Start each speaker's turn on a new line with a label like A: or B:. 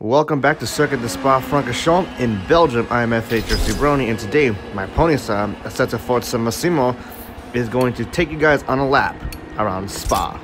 A: Welcome back to Circuit de Spa Francorchamps in Belgium. I am FH Brony, and today my ponysa, Assetto Forza Massimo, is going to take you guys on a lap around Spa.